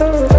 Oh,